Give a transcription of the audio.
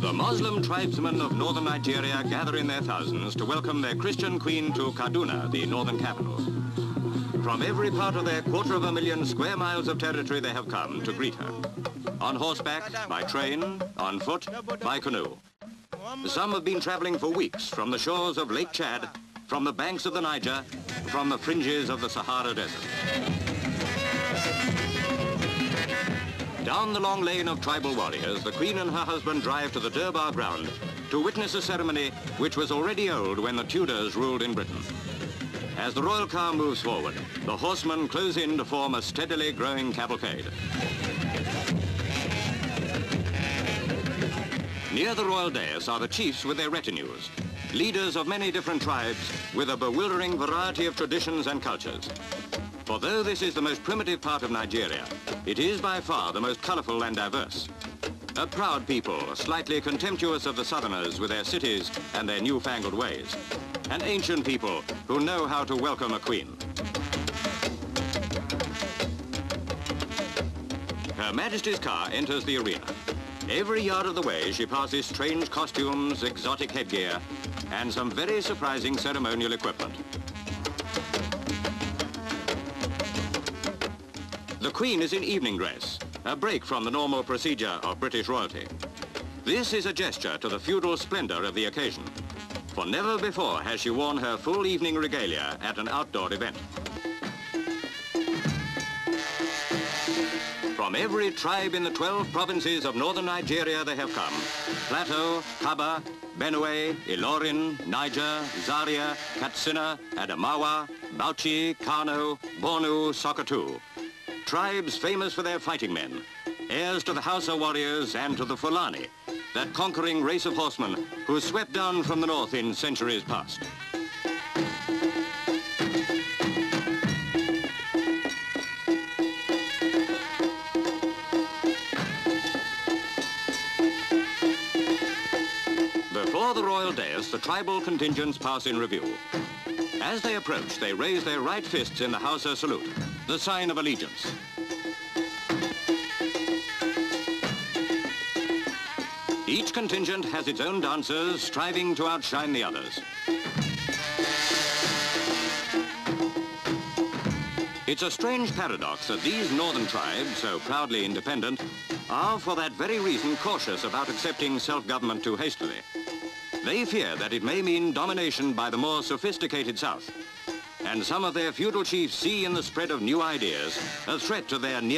The Muslim tribesmen of northern Nigeria gather in their thousands to welcome their Christian queen to Kaduna, the northern capital. From every part of their quarter of a million square miles of territory they have come to greet her. On horseback, by train, on foot, by canoe. Some have been traveling for weeks from the shores of Lake Chad, from the banks of the Niger, from the fringes of the Sahara Desert. Down the long lane of tribal warriors, the Queen and her husband drive to the Durbar ground to witness a ceremony which was already old when the Tudors ruled in Britain. As the royal car moves forward, the horsemen close in to form a steadily growing cavalcade. Near the royal dais are the chiefs with their retinues, leaders of many different tribes with a bewildering variety of traditions and cultures. For though this is the most primitive part of Nigeria, it is by far the most colourful and diverse. A proud people, slightly contemptuous of the southerners with their cities and their newfangled ways. An ancient people who know how to welcome a queen. Her Majesty's car enters the arena. Every yard of the way she passes strange costumes, exotic headgear, and some very surprising ceremonial equipment. The Queen is in evening dress, a break from the normal procedure of British royalty. This is a gesture to the feudal splendor of the occasion, for never before has she worn her full evening regalia at an outdoor event. From every tribe in the 12 provinces of northern Nigeria they have come. Plateau, Kabba, Benue, Ilorin, Niger, Zaria, Katsina, Adamawa, Bauchi, Kano, Bornu, Sokoto. Tribes famous for their fighting men, heirs to the Hausa warriors and to the Fulani, that conquering race of horsemen who swept down from the north in centuries past. Before the royal dais, the tribal contingents pass in review. As they approach, they raise their right fists in the Hausa salute, the sign of allegiance. Each contingent has its own dancers, striving to outshine the others. It's a strange paradox that these northern tribes, so proudly independent, are for that very reason cautious about accepting self-government too hastily. They fear that it may mean domination by the more sophisticated South. And some of their feudal chiefs see in the spread of new ideas a threat to their near